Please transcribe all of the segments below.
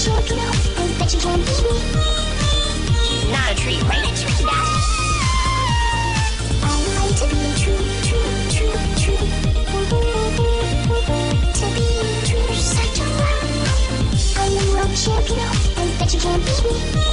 Champion, I bet you can't beat me. Not a tree, right? A tree, Dash. I want to be a tree, tree, tree, tree. To be a tree, you're such a wow. I'm the world champion. I bet you can't beat me.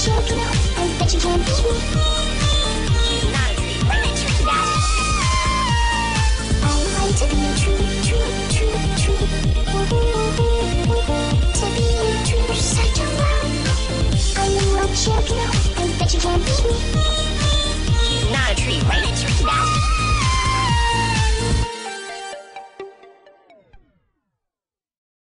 sure I bet you can't beat me.